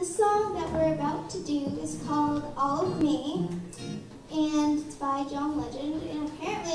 The song that we're about to do is called All of Me, and it's by John Legend, and apparently